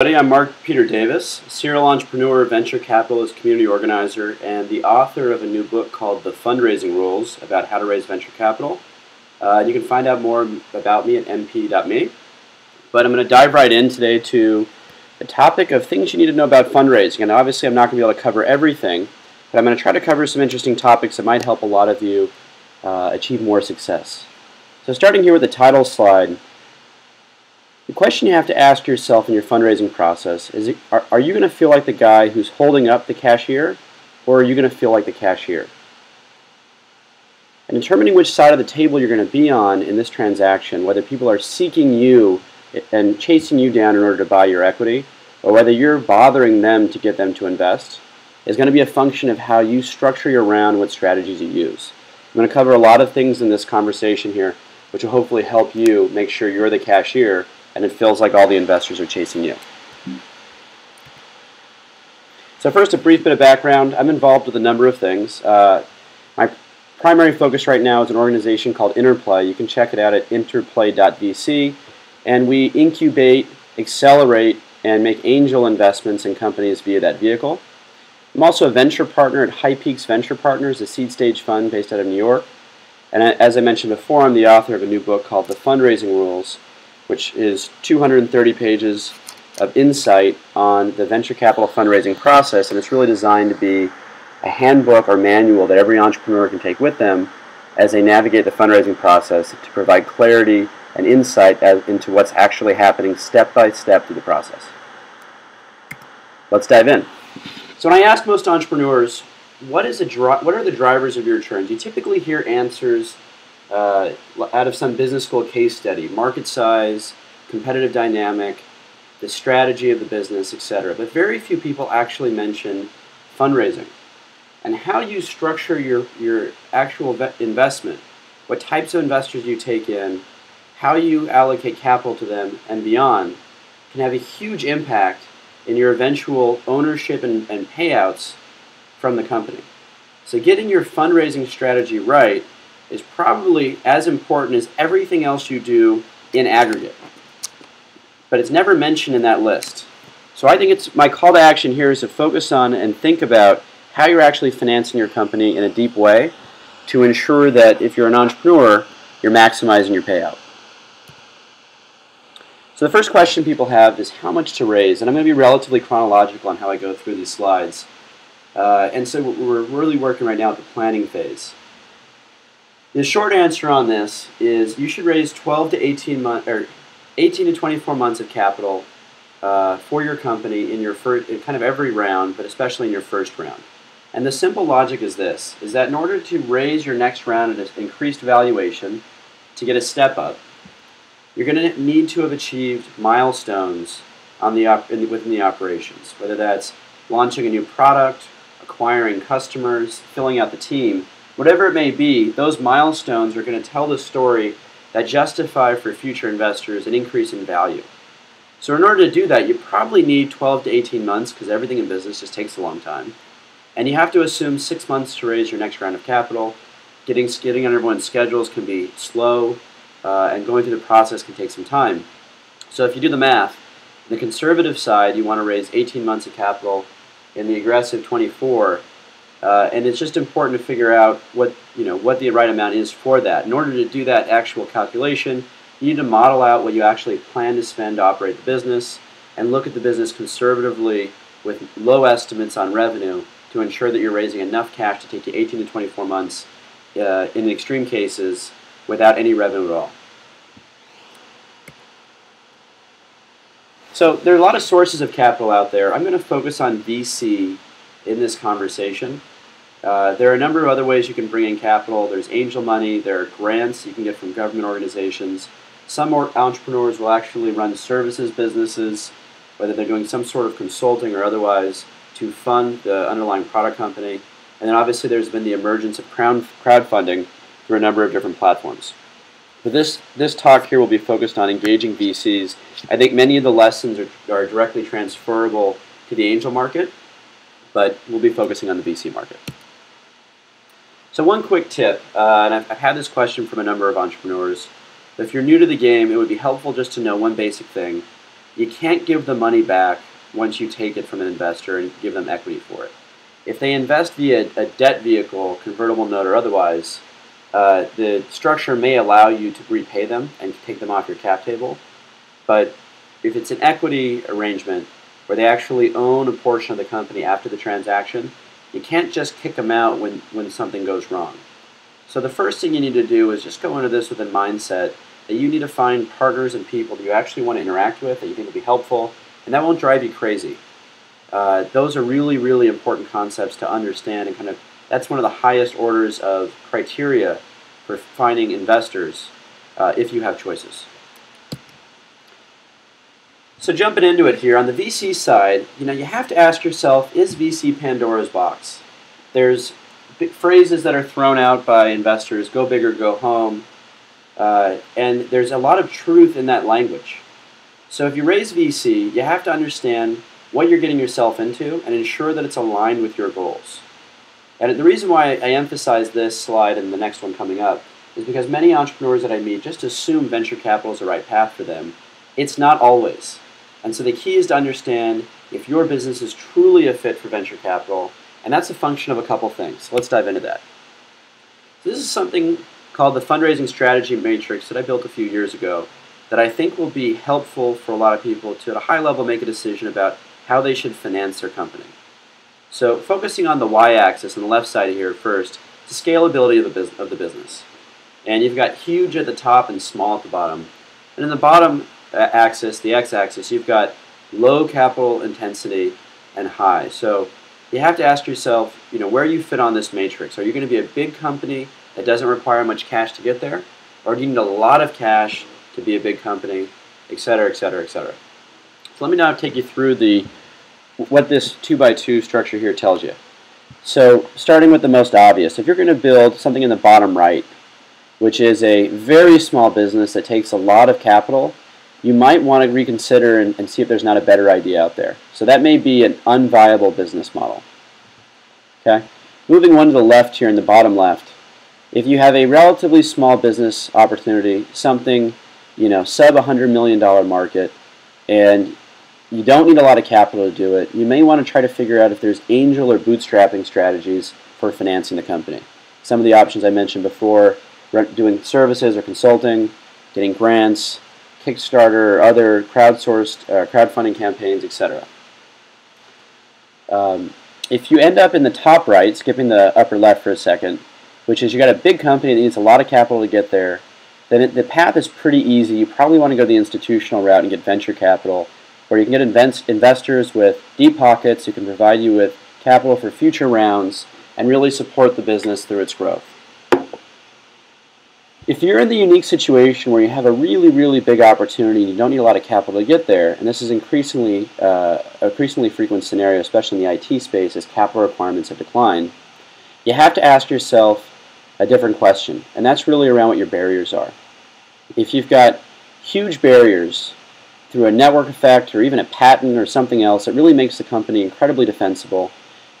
I'm Mark Peter Davis, serial entrepreneur, venture capitalist, community organizer, and the author of a new book called The Fundraising Rules about how to raise venture capital. Uh, you can find out more about me at mp.me. But I'm going to dive right in today to the topic of things you need to know about fundraising. And obviously, I'm not going to be able to cover everything, but I'm going to try to cover some interesting topics that might help a lot of you uh, achieve more success. So, starting here with the title slide. The question you have to ask yourself in your fundraising process is are, are you going to feel like the guy who's holding up the cashier or are you going to feel like the cashier? And determining which side of the table you're going to be on in this transaction, whether people are seeking you and chasing you down in order to buy your equity, or whether you're bothering them to get them to invest, is going to be a function of how you structure your round, what strategies you use. I'm going to cover a lot of things in this conversation here, which will hopefully help you make sure you're the cashier and it feels like all the investors are chasing you. So first, a brief bit of background. I'm involved with a number of things. Uh, my primary focus right now is an organization called Interplay. You can check it out at interplay.vc. And we incubate, accelerate, and make angel investments in companies via that vehicle. I'm also a venture partner at High Peaks Venture Partners, a seed stage fund based out of New York. And as I mentioned before, I'm the author of a new book called The Fundraising Rules, which is 230 pages of insight on the venture capital fundraising process, and it's really designed to be a handbook or manual that every entrepreneur can take with them as they navigate the fundraising process to provide clarity and insight as, into what's actually happening step by step through the process. Let's dive in. So when I ask most entrepreneurs, what is a what are the drivers of your returns? You typically hear answers uh, out of some business school case study, market size, competitive dynamic, the strategy of the business, etc. But very few people actually mention fundraising and how you structure your, your actual investment, what types of investors you take in, how you allocate capital to them, and beyond can have a huge impact in your eventual ownership and, and payouts from the company. So getting your fundraising strategy right is probably as important as everything else you do in aggregate. But it's never mentioned in that list. So I think it's my call to action here is to focus on and think about how you're actually financing your company in a deep way to ensure that if you're an entrepreneur, you're maximizing your payout. So the first question people have is how much to raise, and I'm going to be relatively chronological on how I go through these slides. Uh, and so we're really working right now at the planning phase. The short answer on this is you should raise 12 to 18 months or 18 to 24 months of capital uh, for your company in your first, in kind of every round, but especially in your first round. And the simple logic is this: is that in order to raise your next round at an increased valuation, to get a step up, you're going to need to have achieved milestones on the within the operations, whether that's launching a new product, acquiring customers, filling out the team Whatever it may be, those milestones are going to tell the story that justify for future investors an increase in value. So in order to do that, you probably need 12 to 18 months because everything in business just takes a long time. And you have to assume six months to raise your next round of capital. Getting, getting on everyone's schedules can be slow, uh, and going through the process can take some time. So if you do the math, the conservative side, you want to raise 18 months of capital. In the aggressive 24, uh, and it's just important to figure out what you know what the right amount is for that. In order to do that actual calculation, you need to model out what you actually plan to spend to operate the business, and look at the business conservatively with low estimates on revenue to ensure that you're raising enough cash to take you 18 to 24 months, uh, in extreme cases, without any revenue at all. So there are a lot of sources of capital out there. I'm going to focus on VC in this conversation. Uh, there are a number of other ways you can bring in capital. There's angel money, there are grants you can get from government organizations. Some entrepreneurs will actually run services businesses, whether they're doing some sort of consulting or otherwise, to fund the underlying product company. And then obviously there's been the emergence of crowd crowdfunding through a number of different platforms. But this, this talk here will be focused on engaging VCs. I think many of the lessons are, are directly transferable to the angel market, but we'll be focusing on the VC market. So one quick tip, uh, and I've, I've, had this question from a number of entrepreneurs. If you're new to the game, it would be helpful just to know one basic thing. you can't give the money back once you take it from an investor and give them equity for it. If they invest via a debt vehicle, convertible note or otherwise, uh, the structure may allow you to repay them and take them off your cap table. But if it's an equity arrangement where they actually own a portion of the company after the transaction, you can't just kick them out when, when something goes wrong. So the first thing you need to do is just go into this with a mindset that you need to find partners and people that you actually want to interact with, that you think will be helpful, and that won't drive you crazy. Uh, those are really, really important concepts to understand and kind of that's one of the highest orders of criteria for finding investors uh, if you have choices. So jumping into it here, on the VC side, you know, you have to ask yourself, is VC Pandora's box? There's big phrases that are thrown out by investors, go big or go home, uh, and there's a lot of truth in that language. So if you raise VC, you have to understand what you're getting yourself into and ensure that it's aligned with your goals. And the reason why I emphasize this slide and the next one coming up is because many entrepreneurs that I meet just assume venture capital is the right path for them. It's not always. And so the key is to understand if your business is truly a fit for venture capital, and that's a function of a couple things. Let's dive into that. So this is something called the Fundraising Strategy Matrix that I built a few years ago that I think will be helpful for a lot of people to, at a high level, make a decision about how they should finance their company. So focusing on the y-axis on the left side here first, the scalability of the, of the business. And you've got huge at the top and small at the bottom. And in the bottom axis, the x-axis, you've got low capital intensity and high. So you have to ask yourself, you know, where you fit on this matrix. Are you going to be a big company that doesn't require much cash to get there? Or do you need a lot of cash to be a big company, et cetera, et cetera, et cetera? So let me now take you through the what this 2 by 2 structure here tells you. So starting with the most obvious, if you're going to build something in the bottom right, which is a very small business that takes a lot of capital, you might want to reconsider and, and, see if there's not a better idea out there. So that may be an unviable business model. Okay, Moving one to the left here in the bottom left, if you have a relatively small business opportunity, something, you know, sub $100 million market, and you don't need a lot of capital to do it, you may want to try to figure out if there's angel or bootstrapping strategies for financing the company. Some of the options I mentioned before, doing services or consulting, getting grants, Kickstarter other crowdsourced uh, crowdfunding campaigns, etc. Um, if you end up in the top right, skipping the upper left for a second, which is you got a big company that needs a lot of capital to get there, then it, the path is pretty easy. You probably want to go the institutional route and get venture capital, where you can get invest, investors with deep pockets who can provide you with capital for future rounds and really support the business through its growth. If you're in the unique situation where you have a really, really big opportunity and you don't need a lot of capital to get there, and this is increasingly uh, increasingly frequent scenario, especially in the IT space as capital requirements have declined, you have to ask yourself a different question, and that's really around what your barriers are. If you've got huge barriers through a network effect or even a patent or something else that really makes the company incredibly defensible,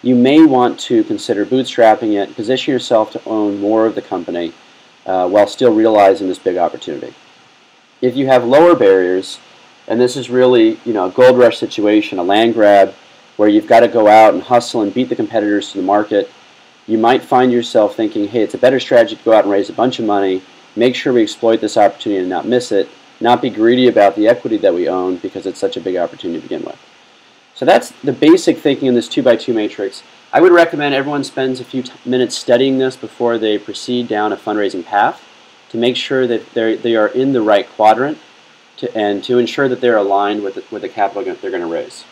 you may want to consider bootstrapping it, position yourself to own more of the company, uh, while still realizing this big opportunity. If you have lower barriers, and this is really you know a gold rush situation, a land grab, where you've got to go out and hustle and beat the competitors to the market, you might find yourself thinking, hey, it's a better strategy to go out and raise a bunch of money, make sure we exploit this opportunity and not miss it, not be greedy about the equity that we own because it's such a big opportunity to begin with. So that's the basic thinking in this 2 by 2 matrix. I would recommend everyone spends a few minutes studying this before they proceed down a fundraising path to make sure that they are in the right quadrant to, and to ensure that they're aligned with the, with the capital that they're going to raise.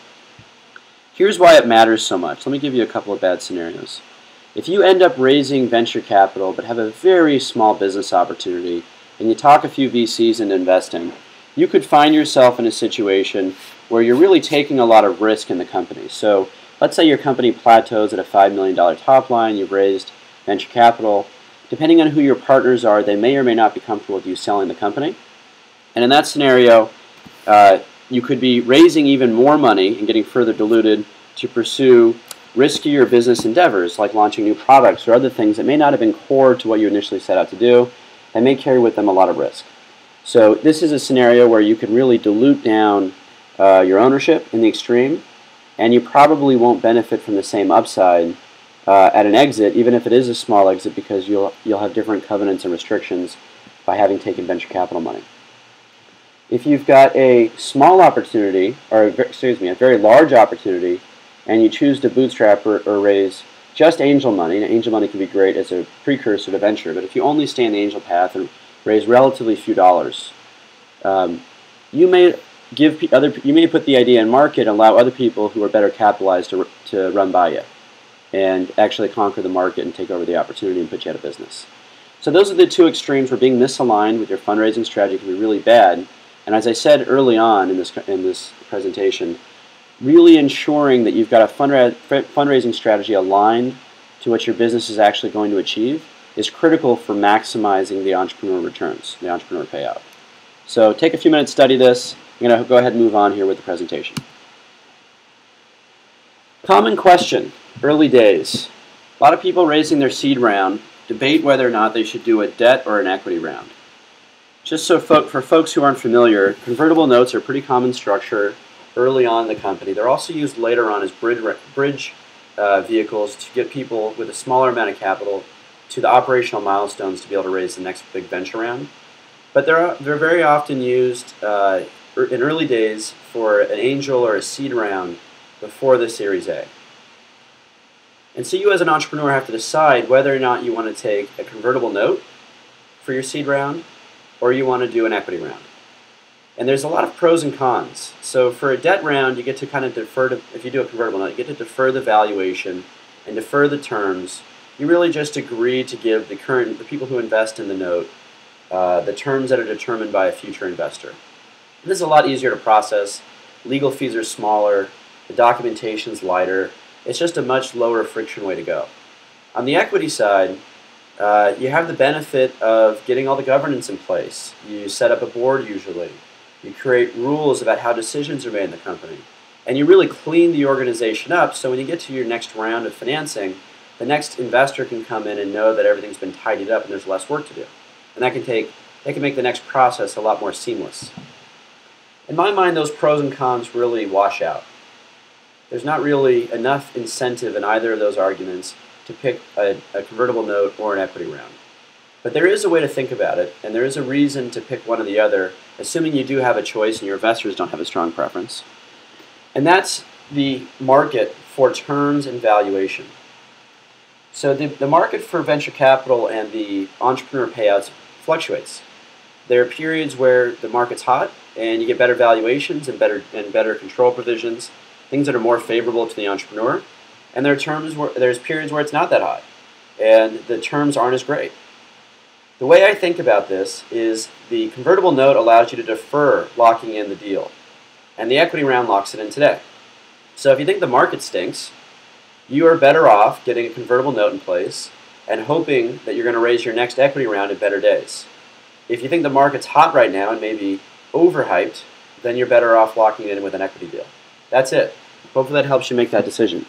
Here's why it matters so much. Let me give you a couple of bad scenarios. If you end up raising venture capital but have a very small business opportunity and you talk a few VCs into investing, you could find yourself in a situation where you're really taking a lot of risk in the company. So Let's say your company plateaus at a $5 million top line, you've raised venture capital. Depending on who your partners are, they may or may not be comfortable with you selling the company. And in that scenario, uh, you could be raising even more money and getting further diluted to pursue riskier business endeavors like launching new products or other things that may not have been core to what you initially set out to do and may carry with them a lot of risk. So this is a scenario where you can really dilute down uh, your ownership in the extreme, and you probably won't benefit from the same upside uh, at an exit, even if it is a small exit, because you'll you'll have different covenants and restrictions by having taken venture capital money. If you've got a small opportunity, or excuse me, a very large opportunity, and you choose to bootstrap or, or raise just angel money, and angel money can be great as a precursor to venture, but if you only stay in the angel path and raise relatively few dollars, um, you may give other you may put the idea in market and allow other people who are better capitalized to, to run by you and actually conquer the market and take over the opportunity and put you out of business. So those are the two extremes where being misaligned with your fundraising strategy can be really bad. And as I said early on in this in this presentation, really ensuring that you've got a fundra fundraising strategy aligned to what your business is actually going to achieve is critical for maximizing the entrepreneur returns, the entrepreneur payout. So take a few minutes, study this. I'm going to go ahead and move on here with the presentation. Common question, early days. A lot of people raising their seed round debate whether or not they should do a debt or an equity round. Just so fo for folks who aren't familiar, convertible notes are a pretty common structure early on in the company. They're also used later on as bridge, bridge uh, vehicles to get people with a smaller amount of capital to the operational milestones to be able to raise the next big venture round. But they're, they're very often used uh, in early days for an angel or a seed round before the Series A. And so you as an entrepreneur have to decide whether or not you want to take a convertible note for your seed round or you want to do an equity round. And there's a lot of pros and cons. So for a debt round, you get to kind of defer to, if you do a convertible note, you get to defer the valuation and defer the terms. You really just agree to give the current, the people who invest in the note, uh, the terms that are determined by a future investor. And this is a lot easier to process. Legal fees are smaller, the documentation's lighter. It's just a much lower friction way to go. On the equity side, uh, you have the benefit of getting all the governance in place. You set up a board usually. You create rules about how decisions are made in the company. And you really clean the organization up so when you get to your next round of financing, the next investor can come in and know that everything's been tidied up and there's less work to do. And that can take that can make the next process a lot more seamless. In my mind, those pros and cons really wash out. There's not really enough incentive in either of those arguments to pick a, a convertible note or an equity round. But there is a way to think about it, and there is a reason to pick one or the other, assuming you do have a choice and your investors don't have a strong preference. And that's the market for terms and valuation. So the, the market for venture capital and the entrepreneur payouts fluctuates. There are periods where the market's hot and you get better valuations and better and better control provisions, things that are more favorable to the entrepreneur. And there are terms where there's periods where it's not that hot and the terms aren't as great. The way I think about this is the convertible note allows you to defer locking in the deal, and the equity round locks it in today. So if you think the market stinks, you are better off getting a convertible note in place and hoping that you're going to raise your next equity round in better days. If you think the market's hot right now and maybe overhyped, then you're better off locking it in with an equity deal. That's it. Hopefully that helps you make that decision.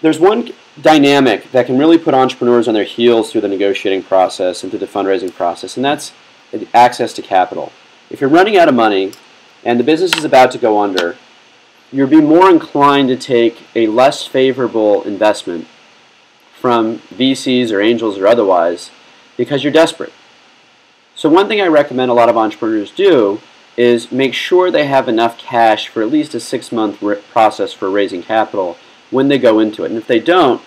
There's one dynamic that can really put entrepreneurs on their heels through the negotiating process and through the fundraising process, and that's access to capital. If you're running out of money and the business is about to go under, you'll be more inclined to take a less favorable investment from VCs or angels or otherwise because you're desperate. So one thing I recommend a lot of entrepreneurs do is make sure they have enough cash for at least a six-month process for raising capital when they go into it. And if they don't,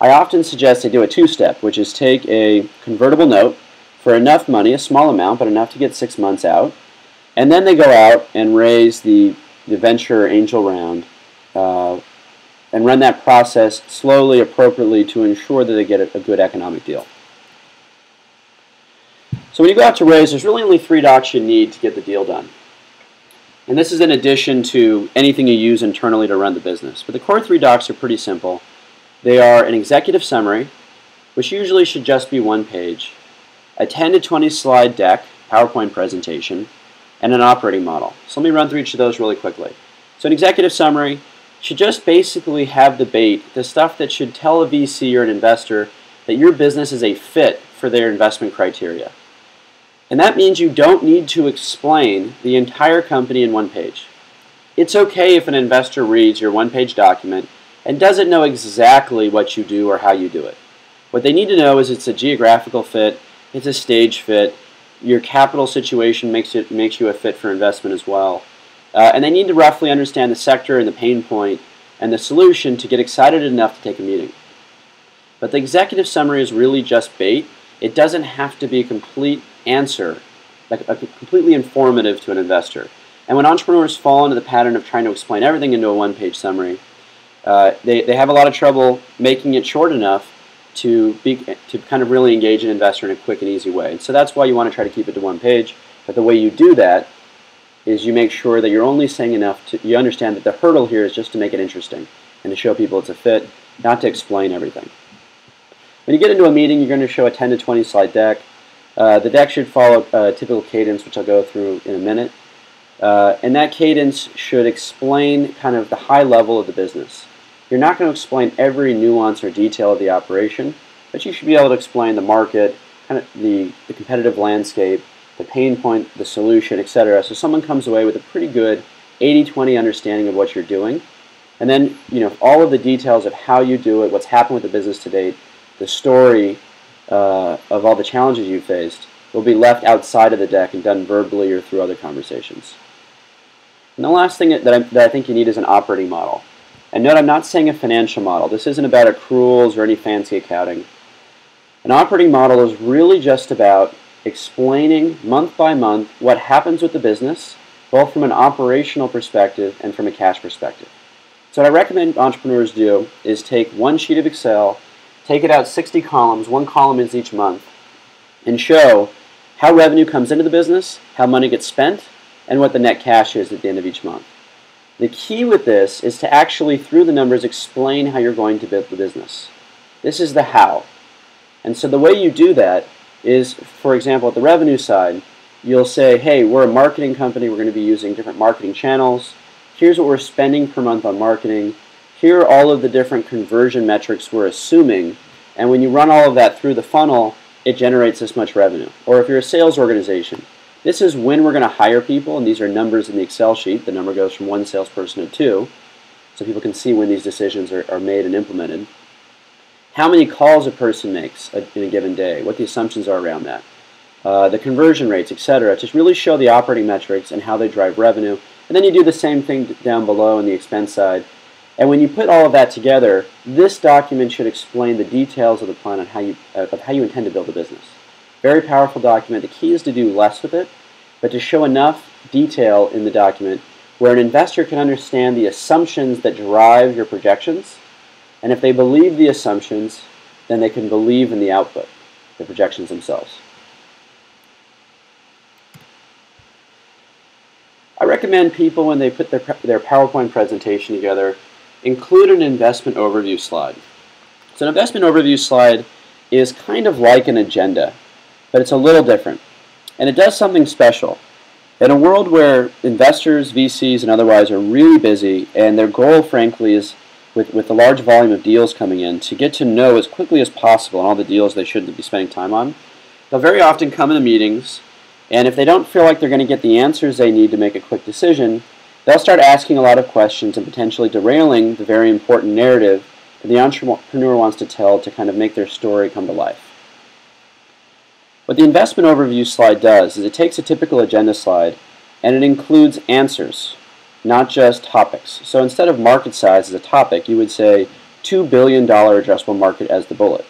I often suggest they do a two-step, which is take a convertible note for enough money, a small amount, but enough to get six months out, and then they go out and raise the, the venture angel round uh, and run that process slowly, appropriately to ensure that they get a, a good economic deal. So when you go out to raise, there's really only three docs you need to get the deal done. And this is in addition to anything you use internally to run the business. But the core three docs are pretty simple. They are an executive summary, which usually should just be one page, a 10 to 20 slide deck, PowerPoint presentation, and an operating model. So let me run through each of those really quickly. So an executive summary should just basically have the bait, the stuff that should tell a VC or an investor that your business is a fit for their investment criteria. And that means you don't need to explain the entire company in one page. It's okay if an investor reads your one-page document and doesn't know exactly what you do or how you do it. What they need to know is it's a geographical fit, it's a stage fit, your capital situation makes it makes you a fit for investment as well. Uh, and they need to roughly understand the sector and the pain point and the solution to get excited enough to take a meeting. But the executive summary is really just bait. It doesn't have to be a complete answer, like a completely informative to an investor. And when entrepreneurs fall into the pattern of trying to explain everything into a one-page summary, uh, they, they have a lot of trouble making it short enough to be to kind of really engage an investor in a quick and easy way. And so that's why you want to try to keep it to one page. But the way you do that is you make sure that you're only saying enough to you understand that the hurdle here is just to make it interesting and to show people it's a fit, not to explain everything. When you get into a meeting, you're going to show a 10 to 20 slide deck. Uh, the deck should follow a typical cadence, which I'll go through in a minute. Uh, and that cadence should explain kind of the high level of the business. You're not going to explain every nuance or detail of the operation, but you should be able to explain the market, kind of the, the competitive landscape, the pain point, the solution, etc. So someone comes away with a pretty good 80-20 understanding of what you're doing. And then, you know, all of the details of how you do it, what's happened with the business to date, the story uh, of all the challenges you've faced will be left outside of the deck and done verbally or through other conversations. And the last thing that I, that I think you need is an operating model. And note, I'm not saying a financial model. This isn't about accruals or any fancy accounting. An operating model is really just about explaining month by month what happens with the business, both from an operational perspective and from a cash perspective. So what I recommend entrepreneurs do is take one sheet of Excel, take it out 60 columns, one column is each month, and show how revenue comes into the business, how money gets spent, and what the net cash is at the end of each month. The key with this is to actually, through the numbers, explain how you're going to build the business. This is the how. And so the way you do that is, for example, at the revenue side, you'll say, hey, we're a marketing company, we're going to be using different marketing channels. Here's what we're spending per month on marketing. Here are all of the different conversion metrics we're assuming. And when you run all of that through the funnel, it generates this much revenue. Or if you're a sales organization, this is when we're going to hire people, and these are numbers in the Excel sheet. The number goes from one salesperson to two, so people can see when these decisions are, are made and implemented. How many calls a person makes in a given day, what the assumptions are around that, uh, the conversion rates, etc. Just really show the operating metrics and how they drive revenue. And then you do the same thing down below on the expense side. And when you put all of that together, this document should explain the details of the plan on how you, of how you intend to build a business. Very powerful document. The key is to do less with it, but to show enough detail in the document where an investor can understand the assumptions that drive your projections. And if they believe the assumptions, then they can believe in the output, the projections themselves. I recommend people, when they put their, their PowerPoint presentation together, include an investment overview slide. So an investment overview slide is kind of like an agenda but it's a little different. And it does something special. In a world where investors, VCs, and otherwise are really busy, and their goal, frankly, is with, with the large volume of deals coming in, to get to know as quickly as possible on all the deals they shouldn't be spending time on, they'll very often come into meetings, and if they don't feel like they're going to get the answers they need to make a quick decision, they'll start asking a lot of questions and potentially derailing the very important narrative that the entrepreneur wants to tell to kind of make their story come to life. What the investment overview slide does is it takes a typical agenda slide and it includes answers, not just topics. So instead of market size as a topic, you would say $2 billion addressable market as the bullet.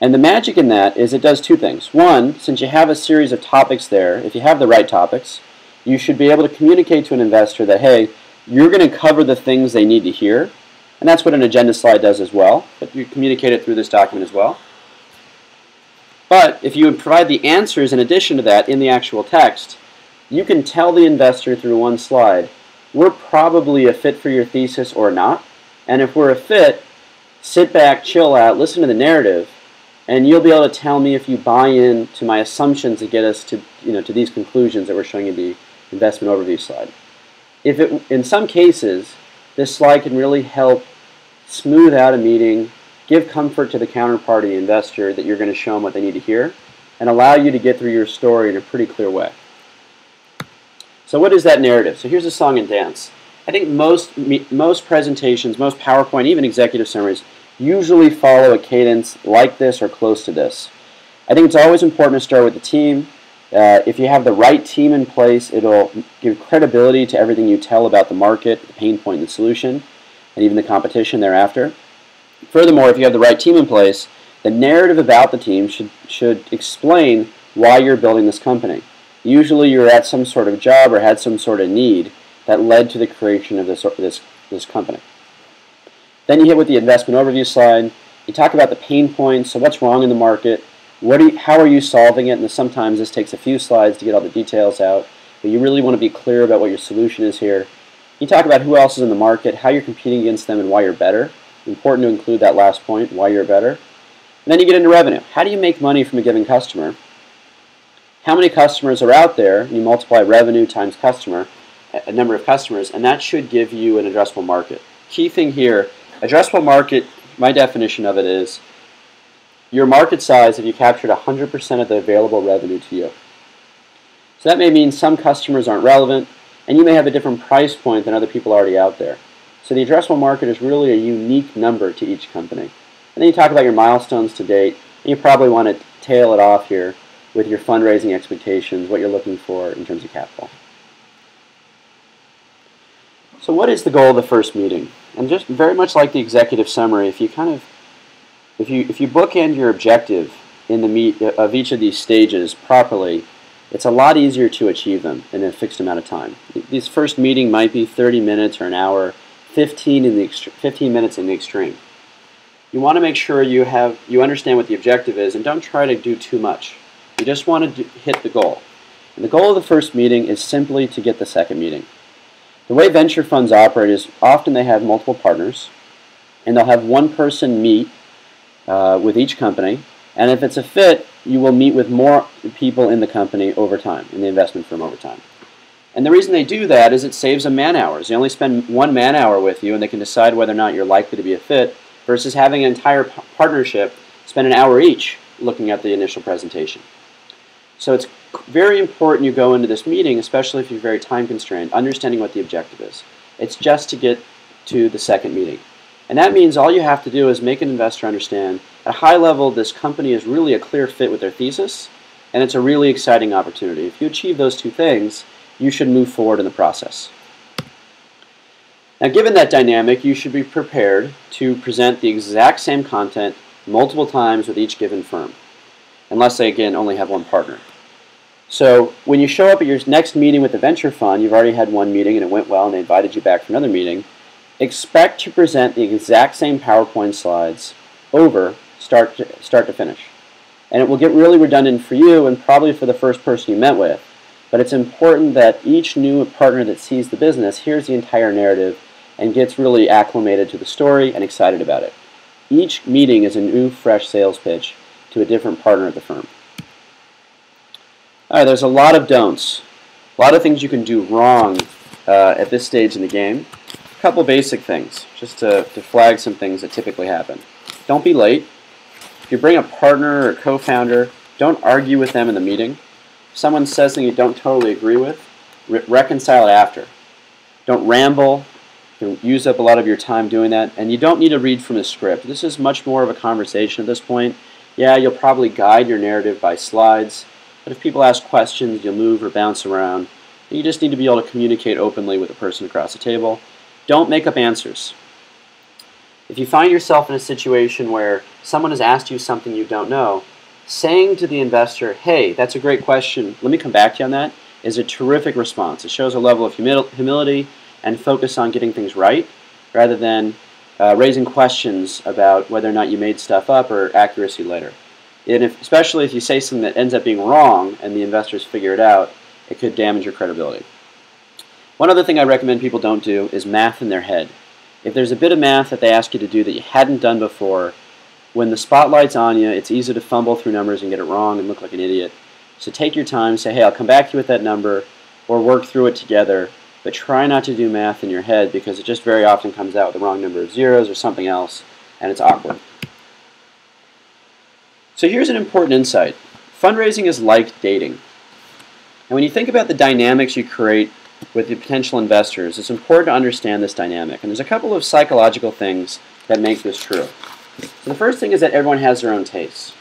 And the magic in that is it does two things. One, since you have a series of topics there, if you have the right topics, you should be able to communicate to an investor that, hey, you're going to cover the things they need to hear. And that's what an agenda slide does as well, but you communicate it through this document as well. But if you would provide the answers in addition to that in the actual text, you can tell the investor through one slide, we're probably a fit for your thesis or not. And if we're a fit, sit back, chill out, listen to the narrative, and you'll be able to tell me if you buy in to my assumptions to get us to, you know, to these conclusions that we're showing in the investment overview slide. If it, in some cases, this slide can really help smooth out a meeting give comfort to the counterparty investor that you're going to show them what they need to hear. and allow you to get through your story in a pretty clear way. So what is that narrative? So here's a song and dance. I think most most presentations, most PowerPoint, even executive summaries, usually follow a cadence like this or close to this. I think it's always important to start with the team. Uh, if you have the right team in place, it'll give credibility to everything you tell about the market, the pain point, the solution, and even the competition thereafter. Furthermore, if you have the right team in place, the narrative about the team should, should explain why you're building this company. Usually you're at some sort of job or had some sort of need that led to the creation of this, this, this company. Then you hit with the investment overview slide. You talk about the pain points, so what's wrong in the market, what you, how are you solving it, and sometimes this takes a few slides to get all the details out, but you really want to be clear about what your solution is here. You talk about who else is in the market, how you're competing against them, and why you're better. Important to include that last point, why you're better. And then you get into revenue. How do you make money from a given customer? How many customers are out there? You multiply revenue times customer, a number of customers, and that should give you an addressable market. Key thing here, addressable market, my definition of it is your market size if you captured 100% of the available revenue to you. So that may mean some customers aren't relevant, and you may have a different price point than other people already out there. So the addressable market is really a unique number to each company. And then you talk about your milestones to date, and you probably want to tail it off here with your fundraising expectations, what you're looking for in terms of capital. So what is the goal of the first meeting? And just very much like the executive summary, if you kind of, if you, if you bookend your objective in the meet of each of these stages properly, it's a lot easier to achieve them in a fixed amount of time. This first meeting might be 30 minutes or an hour, 15 in the 15 minutes in the extreme you want to make sure you have you understand what the objective is and don't try to do too much. You just want to do, hit the goal. And the goal of the first meeting is simply to get the second meeting. The way venture funds operate is often they have multiple partners, and they'll have one person meet uh, with each company, and if it's a fit, you will meet with more people in the company over time, in the investment firm over time. And the reason they do that is it saves them man hours. They only spend one man hour with you, and they can decide whether or not you're likely to be a fit versus having an entire partnership spend an hour each looking at the initial presentation. So it's very important you go into this meeting, especially if you're very time constrained, understanding what the objective is. It's just to get to the second meeting. And that means all you have to do is make an investor understand at a high level this company is really a clear fit with their thesis and it's a really exciting opportunity. If you achieve those two things, you should move forward in the process. Now given that dynamic, you should be prepared to present the exact same content multiple times with each given firm, unless they again only have one partner. So when you show up at your next meeting with the venture fund, you've already had one meeting and it went well and they invited you back for another meeting, expect to present the exact same PowerPoint slides over start to, start to finish. And it will get really redundant for you and probably for the first person you met with. But it's important that each new partner that sees the business hears the entire narrative and gets really acclimated to the story and excited about it. Each meeting is a new, fresh sales pitch to a different partner at the firm. All right, there's a lot of don'ts, a lot of things you can do wrong uh, at this stage in the game. A couple basic things, just to, to flag some things that typically happen. Don't be late. If you bring a partner or co-founder, don't argue with them in the meeting. Someone says something you don't totally agree with, re reconcile it after. Don't ramble you use up a lot of your time doing that, and you don't need to read from a script. This is much more of a conversation at this point. Yeah, you'll probably guide your narrative by slides, but if people ask questions, you'll move or bounce around. You just need to be able to communicate openly with the person across the table. Don't make up answers. If you find yourself in a situation where someone has asked you something you don't know, saying to the investor, hey, that's a great question, let me come back to you on that, is a terrific response. It shows a level of humility and focus on getting things right rather than uh, raising questions about whether or not you made stuff up or accuracy later. And if, especially if you say something that ends up being wrong and the investors figure it out, it could damage your credibility. One other thing I recommend people don't do is math in their head. If there's a bit of math that they ask you to do that you hadn't done before, when the spotlight's on you, it's easy to fumble through numbers and get it wrong and look like an idiot. So take your time, say, hey, I'll come back to you with that number, or work through it together but try not to do math in your head because it just very often comes out with the wrong number of zeros or something else, and it's awkward. So here's an important insight. Fundraising is like dating. And when you think about the dynamics you create with the potential investors, it's important to understand this dynamic. And there's a couple of psychological things that make this true. So the first thing is that everyone has their own tastes.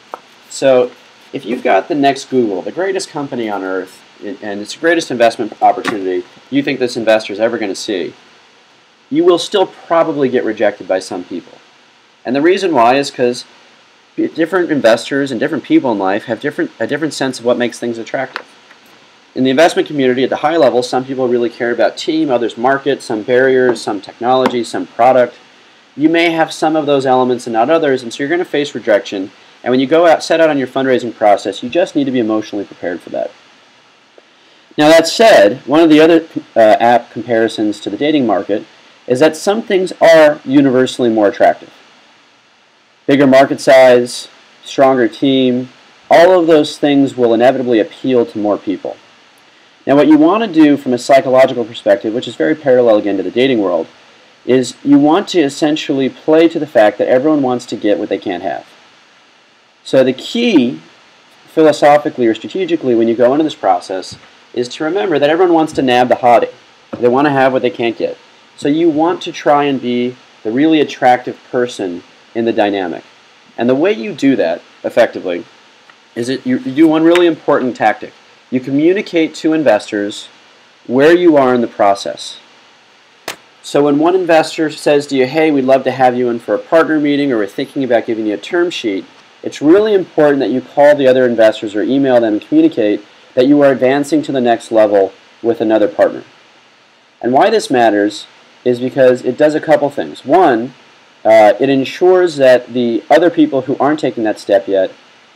So if you've got the next Google, the greatest company on earth, and it's the greatest investment opportunity you think this investor is ever going to see, you will still probably get rejected by some people. And the reason why is because different investors and different people in life have different a different sense of what makes things attractive. In the investment community, at the high level, some people really care about team, others market, some barriers, some technology, some product. You may have some of those elements and not others, and so you're going to face rejection. And when you go out, set out on your fundraising process, you just need to be emotionally prepared for that. Now that said, one of the other uh, app comparisons to the dating market is that some things are universally more attractive. Bigger market size, stronger team, all of those things will inevitably appeal to more people. Now, what you want to do from a psychological perspective, which is very parallel again to the dating world, is you want to essentially play to the fact that everyone wants to get what they can't have. So, the key, philosophically or strategically, when you go into this process, is to remember that everyone wants to nab the hottie. They want to have what they can't get. So, you want to try and be the really attractive person in the dynamic. And the way you do that effectively is that you, you do one really important tactic you communicate to investors where you are in the process. So when one investor says to you, hey, we'd love to have you in for a partner meeting or we're thinking about giving you a term sheet, it's really important that you call the other investors or email them and communicate that you are advancing to the next level with another partner. And why this matters is because it does a couple things. One, uh, it ensures that the other people who aren't taking that step yet,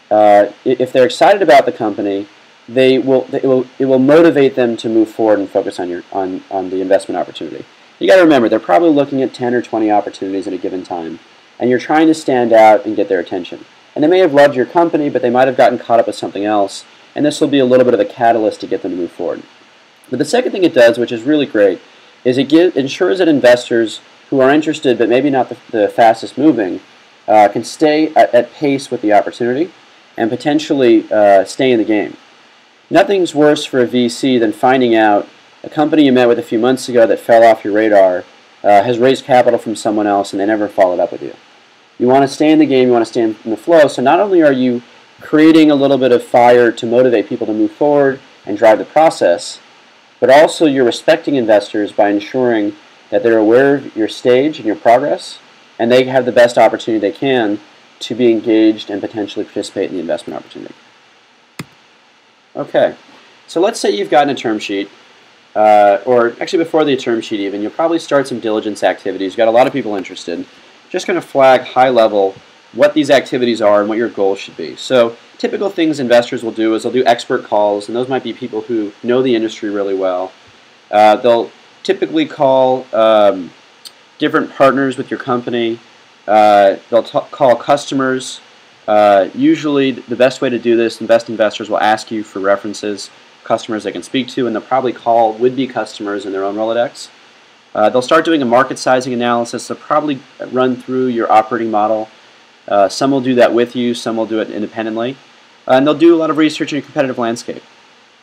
uh, if they're excited about the company, they will, it will, it will motivate them to move forward and focus on, your, on, on the investment opportunity. You got to remember, they're probably looking at 10 or 20 opportunities at a given time, and you're trying to stand out and get their attention. And they may have loved your company, but they might have gotten caught up with something else, and this will be a little bit of a catalyst to get them to move forward. But the second thing it does, which is really great, is it give, ensures that investors who are interested but maybe not the, the fastest moving uh, can stay at, at, pace with the opportunity and potentially uh, stay in the game. Nothing's worse for a VC than finding out a company you met with a few months ago that fell off your radar uh, has raised capital from someone else and they never followed up with you. You want to stay in the game, you want to stay in the flow, so not only are you creating a little bit of fire to motivate people to move forward and drive the process, but also you're respecting investors by ensuring that they're aware of your stage and your progress, and they have the best opportunity they can to be engaged and potentially participate in the investment opportunity. Okay, so let's say you've gotten a term sheet, uh, or actually before the term sheet even, you'll probably start some diligence activities. You've got a lot of people interested. Just going to flag high level what these activities are and what your goals should be. So typical things investors will do is they'll do expert calls, and those might be people who know the industry really well. Uh, they'll typically call um, different partners with your company. Uh, they'll call customers uh, usually, the best way to do this, the best investors will ask you for references, customers they can speak to, and they'll probably call would-be customers in their own Rolodex. Uh, they'll start doing a market sizing analysis. They'll probably run through your operating model. Uh, some will do that with you. Some will do it independently. Uh, and they'll do a lot of research in your competitive landscape.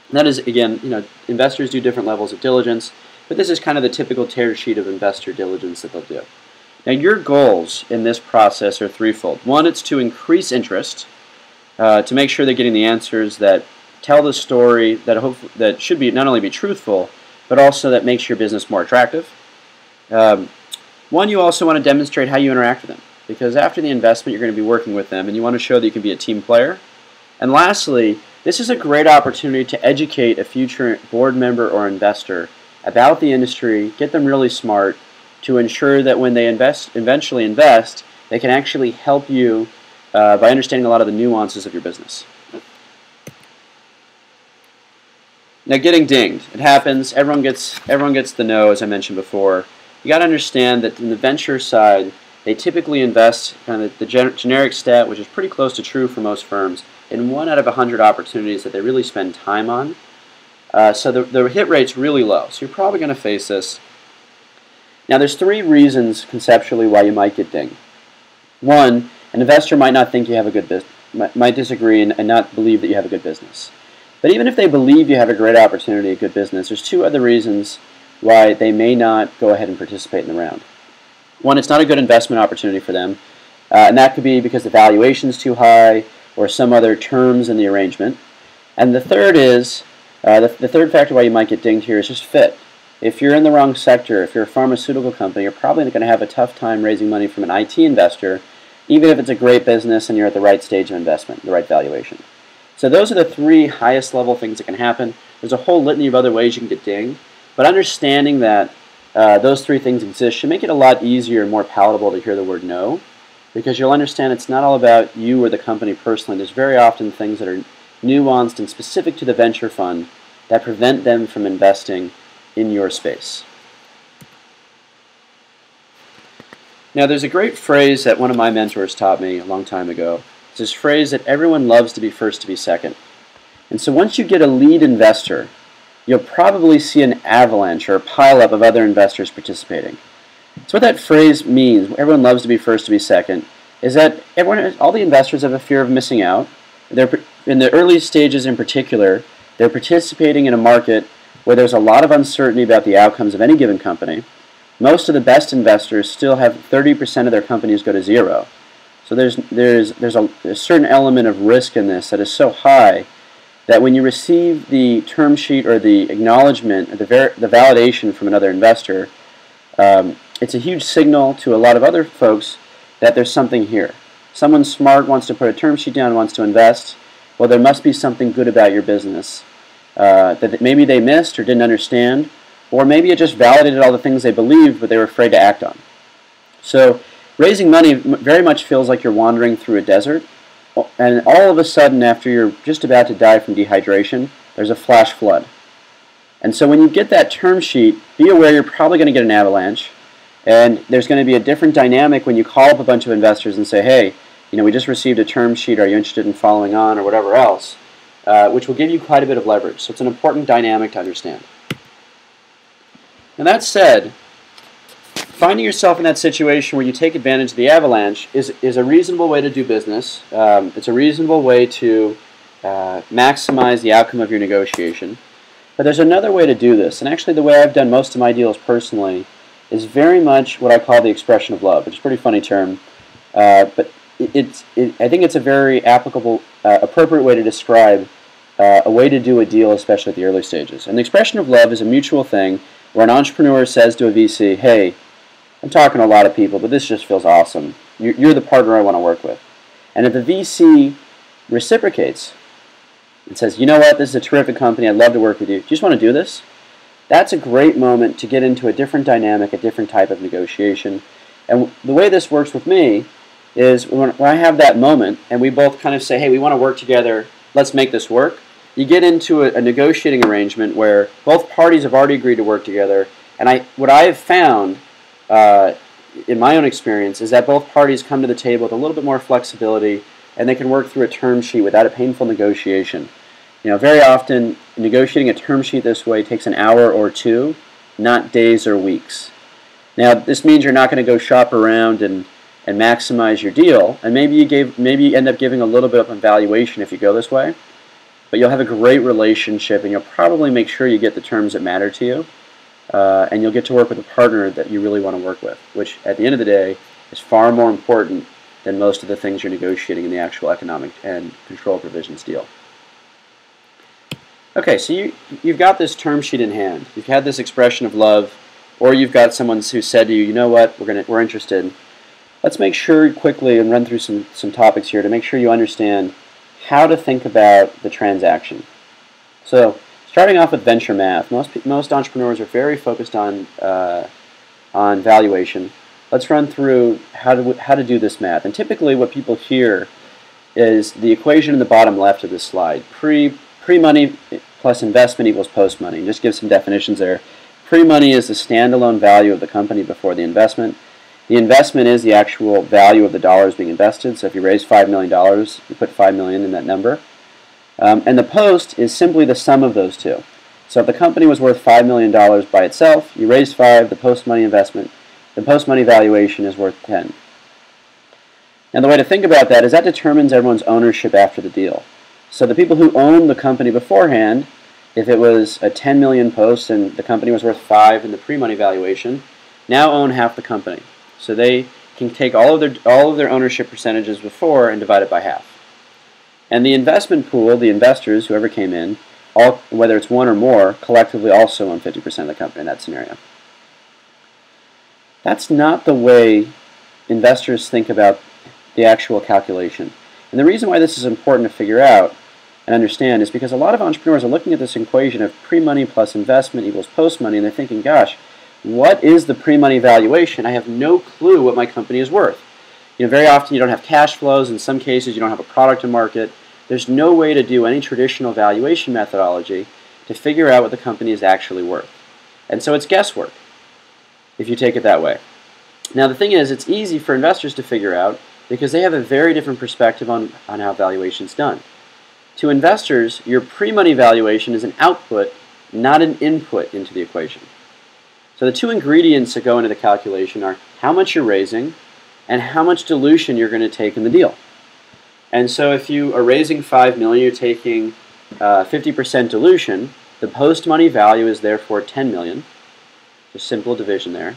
And that is, again, you know, investors do different levels of diligence, but this is kind of the typical tear sheet of investor diligence that they'll do. Now, your goals in this process are threefold. One, it's to increase interest, uh, to make sure they're getting the answers that tell the story that hope that should be not only be truthful, but also that makes your business more attractive. Um, one, you also want to demonstrate how you interact with them, because after the investment, you're going to be working with them, and you want to show that you can be a team player. And lastly, this is a great opportunity to educate a future board member or investor about the industry, get them really smart, to ensure that when they invest, eventually invest, they can actually help you uh, by understanding a lot of the nuances of your business. Now, getting dinged, it happens. Everyone gets everyone gets the no, as I mentioned before. You got to understand that in the venture side, they typically invest kind of the generic stat, which is pretty close to true for most firms, in one out of a hundred opportunities that they really spend time on. Uh, so the, the hit rate's really low. So you're probably going to face this now, there's three reasons conceptually why you might get dinged. One, an investor might not think you have a good business. might disagree and, and not believe that you have a good business. But even if they believe you have a great opportunity, a good business, there's two other reasons why they may not go ahead and participate in the round. One, it's not a good investment opportunity for them, uh, and that could be because the valuation is too high or some other terms in the arrangement. And the third is, uh, the, the third factor why you might get dinged here is just fit. If you're in the wrong sector, if you're a pharmaceutical company, you're probably going to have a tough time raising money from an IT investor, even if it's a great business and you're at the right stage of investment, the right valuation. So those are the three highest level things that can happen. There's a whole litany of other ways you can get dinged, but understanding that uh, those three things exist should make it a lot easier and more palatable to hear the word no, because you'll understand it's not all about you or the company personally. There's very often things that are nuanced and specific to the venture fund that prevent them from investing in your space. Now, there's a great phrase that one of my mentors taught me a long time ago. This phrase that everyone loves to be first to be second. And so once you get a lead investor, you'll probably see an avalanche or a pileup of other investors participating. So what that phrase means, everyone loves to be first to be second, is that everyone, all the investors have a fear of missing out. They're, in the early stages in particular, they're participating in a market where there's a lot of uncertainty about the outcomes of any given company. Most of the best investors still have 30% of their companies go to zero. So there's, there's, there's a, a certain element of risk in this that is so high that when you receive the term sheet or the acknowledgement or the, the validation from another investor, um, it's a huge signal to a lot of other folks that there's something here. Someone smart wants to put a term sheet down, wants to invest. Well, there must be something good about your business uh, that maybe they missed or didn't understand, or maybe it just validated all the things they believed but they were afraid to act on. So raising money very much feels like you're wandering through a desert, and all of a sudden, after you're just about to die from dehydration, there's a flash flood. And so when you get that term sheet, be aware you're probably going to get an avalanche, and there's going to be a different dynamic when you call up a bunch of investors and say, hey, you know, we just received a term sheet, are you interested in following on, or whatever else. Uh, which will give you quite a bit of leverage. So it's an important dynamic to understand. Now that said, finding yourself in that situation where you take advantage of the avalanche is, is a reasonable way to do business. Um, it's a reasonable way to uh, maximize the outcome of your negotiation. But there's another way to do this, and actually the way I've done most of my deals personally is very much what I call the expression of love, which is a pretty funny term, uh, but it, it, I think it's a very applicable, uh, appropriate way to describe uh, a way to do a deal, especially at the early stages. And the expression of love is a mutual thing where an entrepreneur says to a VC, hey, I'm talking to a lot of people, but this just feels awesome. You're the partner I want to work with. And if the VC reciprocates and says, you know what, this is a terrific company, I'd love to work with you, do you just want to do this? That's a great moment to get into a different dynamic, a different type of negotiation. And the way this works with me is when, I have that moment and we both kind of say, hey, we want to work together, let's make this work, you get into a, a, negotiating arrangement where both parties have already agreed to work together. And I, what I have found uh, in my own experience is that both parties come to the table with a little bit more flexibility and they can work through a term sheet without a painful negotiation. You know, very often negotiating a term sheet this way takes an hour or two, not days or weeks. Now, this means you're not going to go shop around and, and maximize your deal, and maybe you gave maybe you end up giving a little bit of evaluation if you go this way but you'll have a great relationship and you'll probably make sure you get the terms that matter to you. Uh, and you'll get to work with a partner that you really want to work with, which at the end of the day is far more important than most of the things you're negotiating in the actual economic and control provisions deal. Okay, so you, you've got this term sheet in hand. You've had this expression of love, or you've got someone who said to you, you know what, we're, gonna, we're interested. Let's make sure quickly and run through some, some topics here to make sure you understand how to think about the transaction. So, starting off with venture math, most, most entrepreneurs are very focused on, uh, on valuation. Let's run through how to, how to do this math. And typically what people hear is the equation in the bottom left of this slide. Pre, pre-money plus investment equals post-money. Just give some definitions there. Pre-money is the standalone value of the company before the investment. The investment is the actual value of the dollars being invested. So if you raise $5 million, you put 5 million in that number. Um, and the post is simply the sum of those two. So if the company was worth $5 million by itself, you raised 5, the post-money investment, the post-money valuation is worth 10. And the way to think about that is that determines everyone's ownership after the deal. So the people who owned the company beforehand, if it was a 10 million post and the company was worth 5 in the pre-money valuation, now own half the company. So they can take all of their all of their ownership percentages before and divide it by half. And the investment pool, the investors, whoever came in, all, whether it's one or more, collectively also own 50% of the company in that scenario. That's not the way investors think about the actual calculation. And the reason why this is important to figure out and understand is because a lot of entrepreneurs are looking at this equation of pre-money plus investment equals post-money and they're thinking, gosh, what is the pre-money valuation? I have no clue what my company is worth. You know, very often you don't have cash flows. In some cases, you don't have a product to market. There's no way to do any traditional valuation methodology to figure out what the company is actually worth. And so it's guesswork if you take it that way. Now the thing is, it's easy for investors to figure out because they have a very different perspective on, on how valuation is done. To investors, your pre-money valuation is an output, not an input into the equation. So the two ingredients that go into the calculation are how much you're raising and how much dilution you're going to take in the deal. And so if you are raising 5 million, you're taking 50% uh, dilution, the post-money value is therefore 10 million. Just simple division there.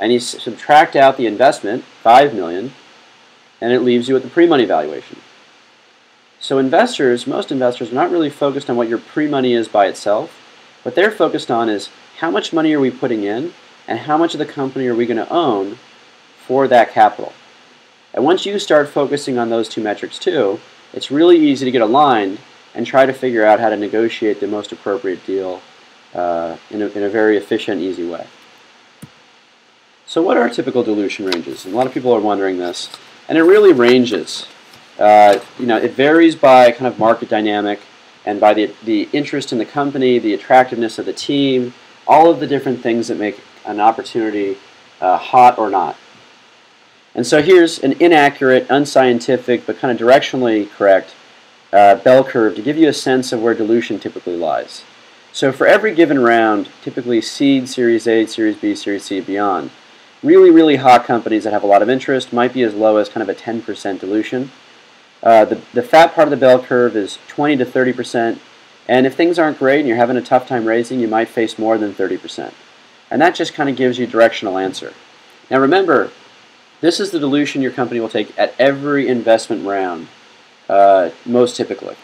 And you subtract out the investment, 5 million, and it leaves you with the pre-money valuation. So investors, most investors, are not really focused on what your pre-money is by itself. What they're focused on is how much money are we putting in and how much of the company are we going to own for that capital. And once you start focusing on those two metrics too, it's really easy to get aligned and try to figure out how to negotiate the most appropriate deal uh, in, a, in a very efficient, easy way. So what are typical dilution ranges? And a lot of people are wondering this. And it really ranges. Uh, you know, it varies by kind of market dynamic and by the, the interest in the company, the attractiveness of the team, all of the different things that make an opportunity uh, hot or not. And so here's an inaccurate, unscientific, but kind of directionally correct uh, bell curve to give you a sense of where dilution typically lies. So for every given round, typically seed, Series A, Series B, Series C, beyond, really, really hot companies that have a lot of interest might be as low as kind of a 10% dilution. Uh, the, the fat part of the bell curve is 20 to 30%, and if things aren't great and you're having a tough time raising, you might face more than 30%. And that just kind of gives you directional answer. Now remember, this is the dilution your company will take at every investment round, uh, most typically.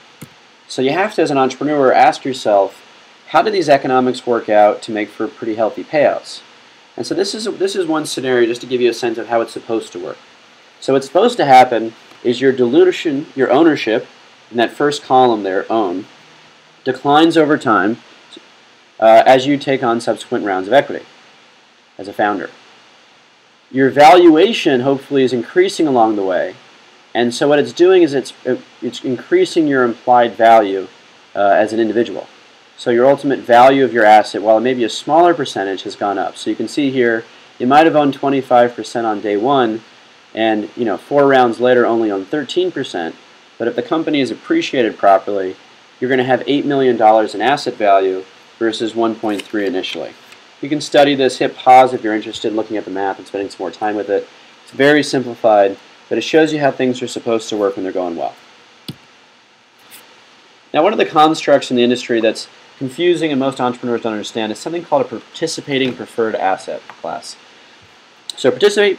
So you have to, as an entrepreneur, ask yourself, how do these economics work out to make for pretty healthy payouts? And so this is, this is one scenario just to give you a sense of how it's supposed to work. So what's supposed to happen is your dilution, your ownership, in that first column there, own, declines over time uh, as you take on subsequent rounds of equity as a founder. Your valuation hopefully is increasing along the way, and so what it's doing is it's, it's increasing your implied value uh, as an individual. So your ultimate value of your asset, while it may be a smaller percentage, has gone up. So you can see here, you might have owned 25% on day one, and you know four rounds later only own 13%. But if the company is appreciated properly, you're going to have $8 million in asset value versus 1.3 initially. You can study this, hit pause if you're interested in looking at the math and spending some more time with it. It's very simplified, but it shows you how things are supposed to work when they're going well. Now, one of the constructs in the industry that's confusing and most entrepreneurs don't understand is something called a participating preferred asset class. So participate,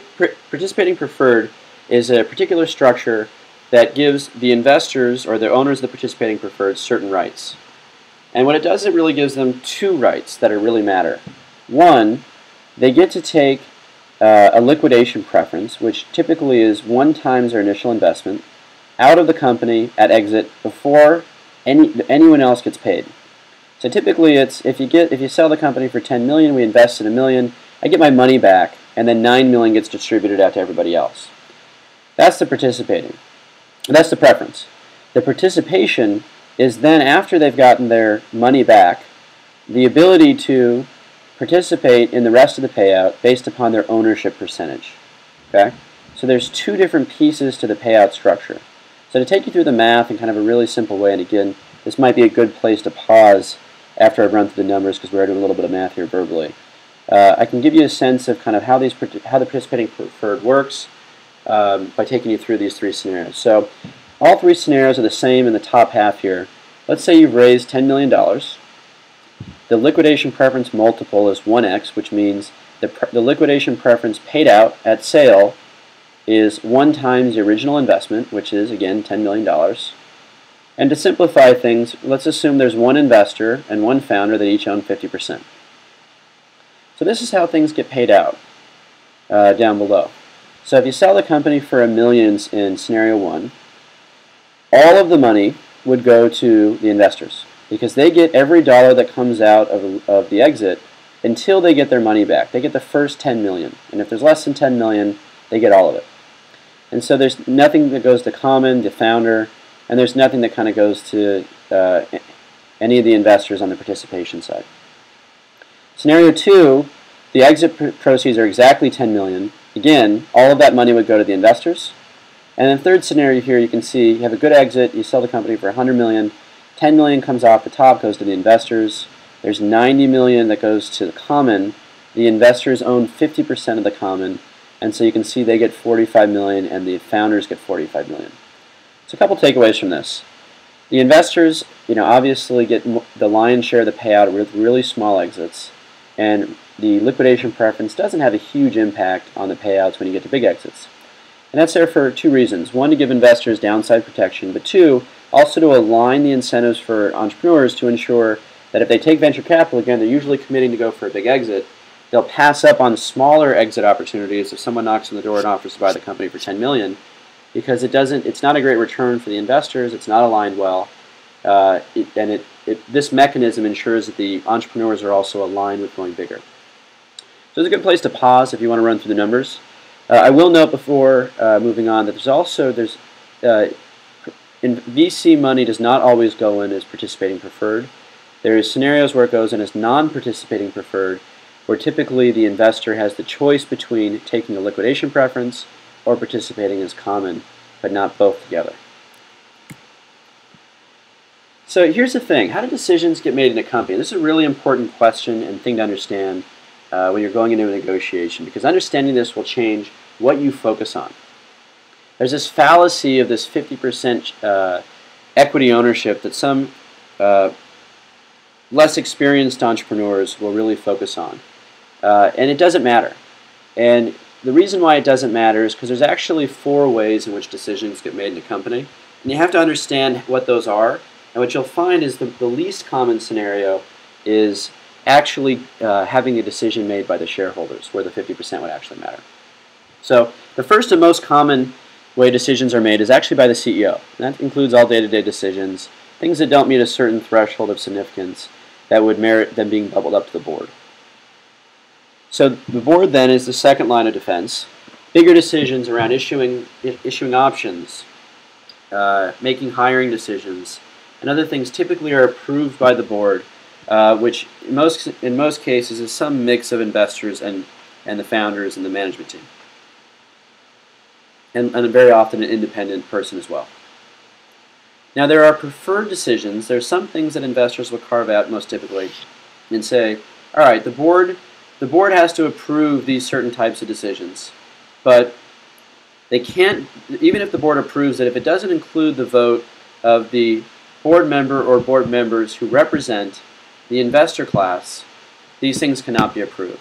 participating preferred is a particular structure that gives the investors or the owners of the participating preferred certain rights. And what it does, it really gives them two rights that really matter. One, they get to take uh, a liquidation preference, which typically is one times their initial investment, out of the company at exit before any, anyone else gets paid. So typically it's if you get if you sell the company for 10 million, we invest in a million, I get my money back, and then 9 million gets distributed out to everybody else. That's the participating. That's the preference. The participation is then after they've gotten their money back, the ability to participate in the rest of the payout based upon their ownership percentage. Okay? So there's two different pieces to the payout structure. So to take you through the math in kind of a really simple way, and again, this might be a good place to pause after I've run through the numbers because we're doing a little bit of math here verbally. Uh, I can give you a sense of kind of how these how the participating preferred works um, by taking you through these three scenarios. So all three scenarios are the same in the top half here. Let's say you've raised $10 million. The liquidation preference multiple is 1x, which means the, the liquidation preference paid out at sale is 1 times the original investment, which is, again, $10 million. And to simplify things, let's assume there's one investor and one founder that each own 50%. So this is how things get paid out uh, down below. So if you sell the company for a millions in scenario one, all of the money would go to the investors because they get every dollar that comes out of, of the exit until they get their money back. They get the first 10 million. And if there's less than 10 million, they get all of it. And so there's nothing that goes to common, the founder, and there's nothing that kind of goes to uh, any of the investors on the participation side. Scenario two, the exit pr proceeds are exactly 10 million. Again, all of that money would go to the investors. And in the third scenario here, you can see you have a good exit, you sell the company for 100 million, 10 million comes off the top, goes to the investors. There's 90 million that goes to the common. The investors own 50% of the common, and so you can see they get 45 million and the founders get 45 million. So a couple takeaways from this. The investors, you know, obviously get the lion's share of the payout with really small exits and the liquidation preference doesn't have a huge impact on the payouts when you get to big exits. And that's there for two reasons. One, to give investors downside protection, but two, also to align the incentives for entrepreneurs to ensure that if they take venture capital, again, they're usually committing to go for a big exit, they'll pass up on smaller exit opportunities if someone knocks on the door and offers to buy the company for 10 million because it doesn't, it's not a great return for the investors, it's not aligned well, uh, it, and it, it, this mechanism ensures that the entrepreneurs are also aligned with going bigger. So it's a good place to pause if you want to run through the numbers. Uh, I will note before uh, moving on that there's also there's uh, in VC money does not always go in as participating preferred. There is scenarios where it goes in as non-participating preferred, where typically the investor has the choice between taking a liquidation preference or participating as common, but not both together. So here's the thing, how do decisions get made in a company? This is a really important question and thing to understand uh, when you're going into a negotiation because understanding this will change what you focus on. There's this fallacy of this 50% uh, equity ownership that some uh, less experienced entrepreneurs will really focus on. Uh, and it doesn't matter. And the reason why it doesn't matter is because there's actually four ways in which decisions get made in a company. And you have to understand what those are and what you'll find is the, the least common scenario is actually uh, having a decision made by the shareholders, where the 50% would actually matter. So the first and most common way decisions are made is actually by the CEO. That includes all day-to-day -day decisions, things that don't meet a certain threshold of significance that would merit them being bubbled up to the board. So the board then is the second line of defense. Bigger decisions around issuing, issuing options, uh, making hiring decisions, and other things typically are approved by the board, uh, which in most, in most cases is some mix of investors and, and the founders and the management team. And, and very often an independent person as well. Now there are preferred decisions. There are some things that investors will carve out most typically and say, all right, the board, the board has to approve these certain types of decisions, but they can't, even if the board approves it, if it doesn't include the vote of the board member or board members who represent the investor class, these things cannot be approved.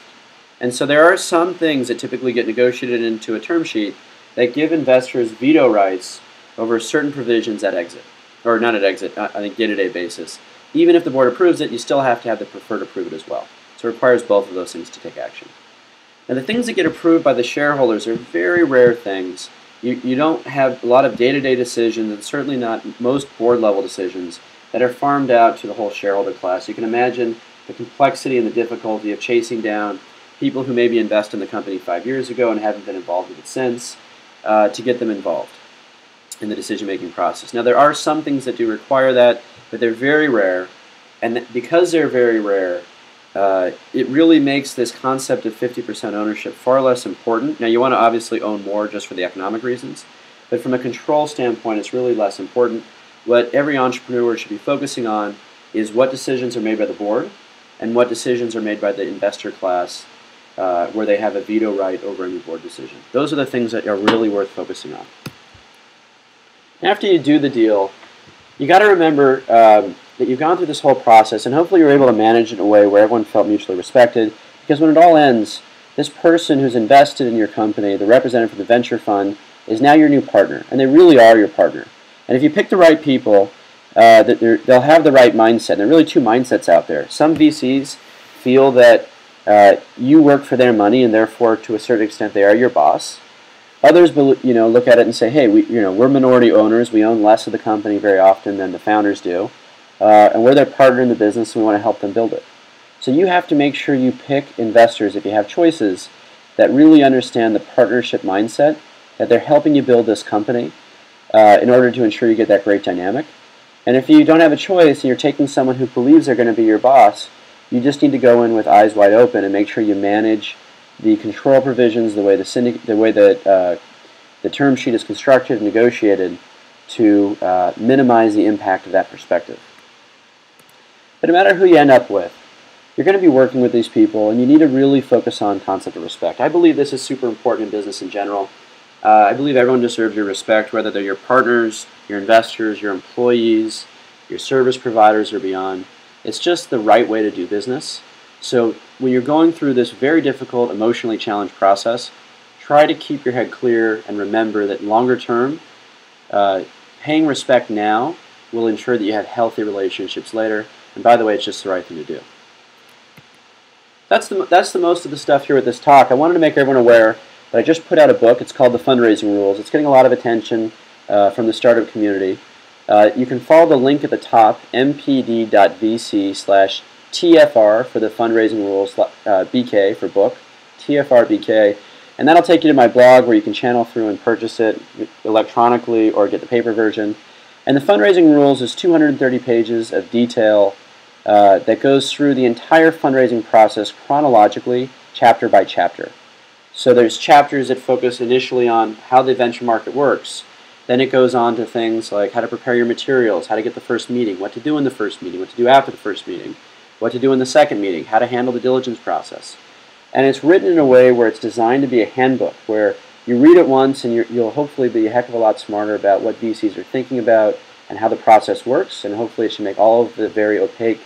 And so there are some things that typically get negotiated into a term sheet that give investors veto rights over certain provisions at exit, or not at exit, uh, on a day-to-day basis. Even if the board approves it, you still have to have the preferred approve it as well. So it requires both of those things to take action. And the things that get approved by the shareholders are very rare things you, you don't have a lot of day-to-day decisions, and certainly not most board-level decisions, that are farmed out to the whole shareholder class. You can imagine the complexity and the difficulty of chasing down people who maybe invested in the company five years ago and haven't been involved with it since uh, to get them involved in the decision-making process. Now, there are some things that do require that, but they're very rare, and because they're very rare, uh, it really makes this concept of 50% ownership far less important. Now, you want to obviously own more just for the economic reasons, but from a control standpoint, it's really less important. What every entrepreneur should be focusing on is what decisions are made by the board and what decisions are made by the investor class uh, where they have a veto right over any board decision. Those are the things that are really worth focusing on. After you do the deal, you got to remember um, that you've gone through this whole process, and hopefully you're able to manage it in a way where everyone felt mutually respected. Because when it all ends, this person who's invested in your company, the representative for the venture fund, is now your new partner, and they really are your partner. And if you pick the right people, uh, that they'll have the right mindset. And there are really two mindsets out there. Some VCs feel that uh, you work for their money, and therefore, to a certain extent, they are your boss. Others, you know, look at it and say, "Hey, we, you know, we're minority owners. We own less of the company very often than the founders do, uh, and we're their partner in the business. and We want to help them build it." So you have to make sure you pick investors, if you have choices, that really understand the partnership mindset, that they're helping you build this company uh, in order to ensure you get that great dynamic. And if you don't have a choice and you're taking someone who believes they're going to be your boss, you just need to go in with eyes wide open and make sure you manage the control provisions, the way the, the way that uh, the term sheet is constructed and negotiated to uh, minimize the impact of that perspective. But no matter who you end up with, you're going to be working with these people and you need to really focus on concept of respect. I believe this is super important in business in general. Uh, I believe everyone deserves your respect, whether they're your partners, your investors, your employees, your service providers, or beyond. It's just the right way to do business. So when you're going through this very difficult, emotionally challenged process, try to keep your head clear and remember that longer term, uh, paying respect now will ensure that you have healthy relationships later. And by the way, it's just the right thing to do. That's the, that's the most of the stuff here with this talk. I wanted to make everyone aware that I just put out a book. It's called The Fundraising Rules. It's getting a lot of attention uh, from the startup community. Uh, you can follow the link at the top, mpd.vc slash TFR for the fundraising rules, uh, BK for book, TFR BK, and that'll take you to my blog where you can channel through and purchase it electronically or get the paper version. And the fundraising rules is 230 pages of detail uh, that goes through the entire fundraising process chronologically, chapter by chapter. So there's chapters that focus initially on how the venture market works, then it goes on to things like how to prepare your materials, how to get the first meeting, what to do in the first meeting, what to do after the first meeting, what to do in the second meeting, how to handle the diligence process. And it's written in a way where it's designed to be a handbook, where you read it once and you will hopefully be a heck of a lot smarter about what VCs are thinking about and how the process works, and hopefully it should make all of the very opaque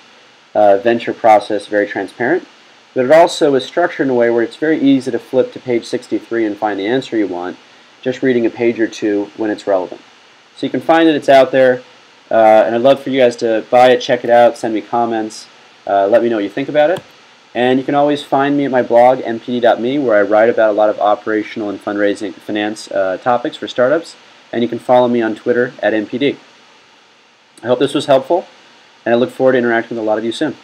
uh, venture process very transparent. But it also is structured in a way where it's very easy to flip to page 63 and find the answer you want, just reading a page or two when it's relevant. So you can find it, it's out there, uh, and I'd love for you guys to buy it, check it out, send me comments, uh, let me know what you think about it. And you can always find me at my blog, mpd.me, where I write about a lot of operational and fundraising finance uh, topics for startups. And you can follow me on Twitter at mpd. I hope this was helpful, and I look forward to interacting with a lot of you soon.